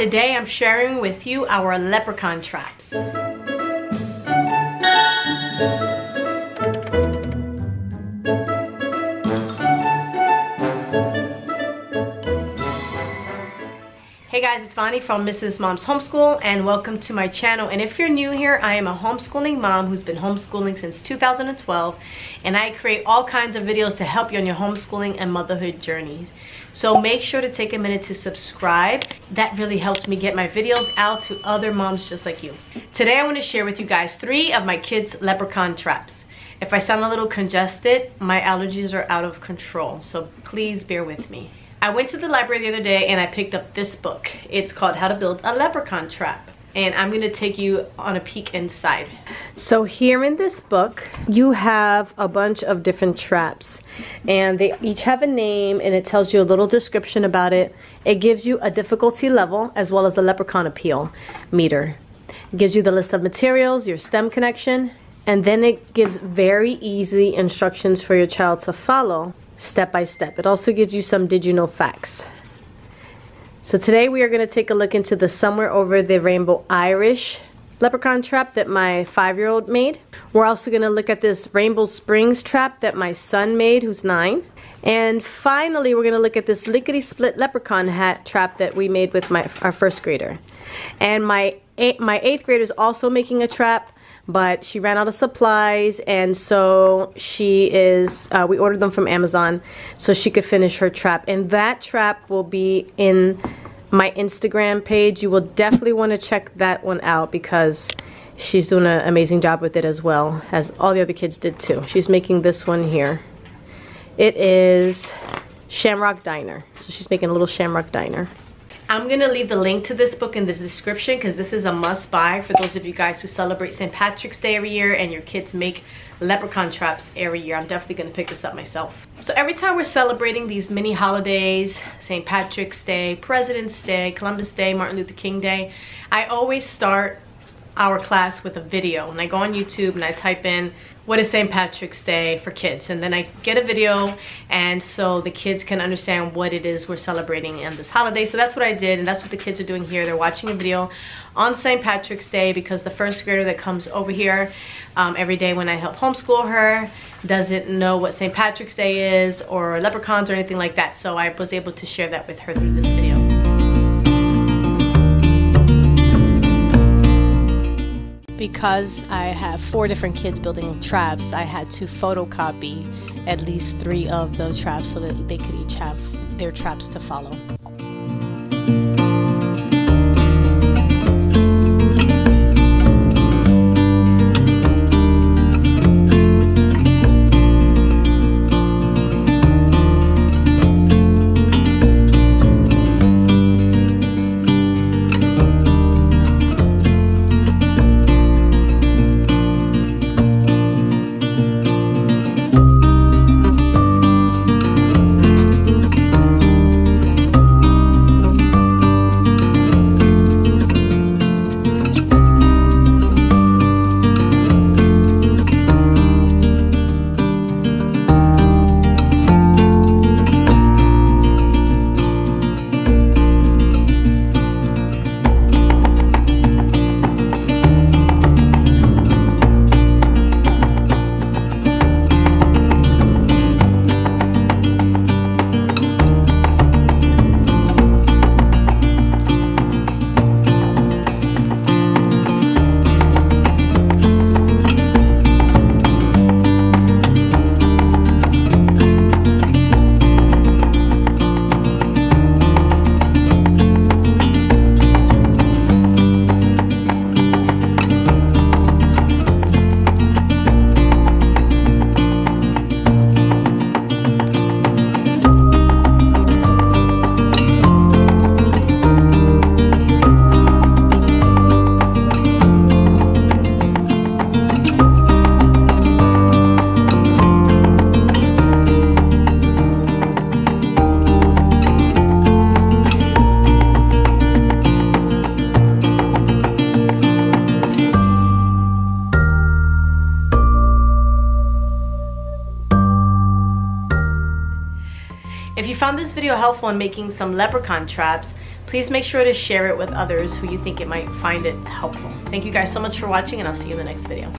Today I'm sharing with you our leprechaun traps. Hey guys, it's Vonnie from Mrs. Mom's Homeschool and welcome to my channel. And if you're new here, I am a homeschooling mom who's been homeschooling since 2012 and I create all kinds of videos to help you on your homeschooling and motherhood journeys. So make sure to take a minute to subscribe. That really helps me get my videos out to other moms just like you. Today I want to share with you guys three of my kids' leprechaun traps. If I sound a little congested, my allergies are out of control, so please bear with me. I went to the library the other day and I picked up this book. It's called How to Build a Leprechaun Trap. And I'm gonna take you on a peek inside. So here in this book, you have a bunch of different traps. And they each have a name and it tells you a little description about it. It gives you a difficulty level as well as a leprechaun appeal meter. It gives you the list of materials, your stem connection, and then it gives very easy instructions for your child to follow step by step. It also gives you some did you know facts. So today we are going to take a look into the Somewhere Over the Rainbow Irish leprechaun trap that my five-year-old made. We're also going to look at this Rainbow Springs trap that my son made who's nine. And finally we're going to look at this lickety split leprechaun hat trap that we made with my our first grader. And my my eighth grader is also making a trap but she ran out of supplies and so she is uh, we ordered them from Amazon so she could finish her trap. And that trap will be in my Instagram page. You will definitely want to check that one out because she's doing an amazing job with it as well as all the other kids did too. She's making this one here. It is Shamrock Diner. So she's making a little Shamrock Diner I'm going to leave the link to this book in the description because this is a must buy for those of you guys who celebrate St. Patrick's Day every year and your kids make leprechaun traps every year. I'm definitely going to pick this up myself. So every time we're celebrating these mini holidays, St. Patrick's Day, President's Day, Columbus Day, Martin Luther King Day, I always start our class with a video and I go on YouTube and I type in what is St. Patrick's Day for kids and then I get a video and so the kids can understand what it is we're celebrating in this holiday so that's what I did and that's what the kids are doing here they're watching a video on St. Patrick's Day because the first grader that comes over here um, every day when I help homeschool her doesn't know what St. Patrick's Day is or leprechauns or anything like that so I was able to share that with her through this video because I have four different kids building traps, I had to photocopy at least three of those traps so that they could each have their traps to follow. If you found this video helpful in making some leprechaun traps, please make sure to share it with others who you think it might find it helpful. Thank you guys so much for watching and I'll see you in the next video.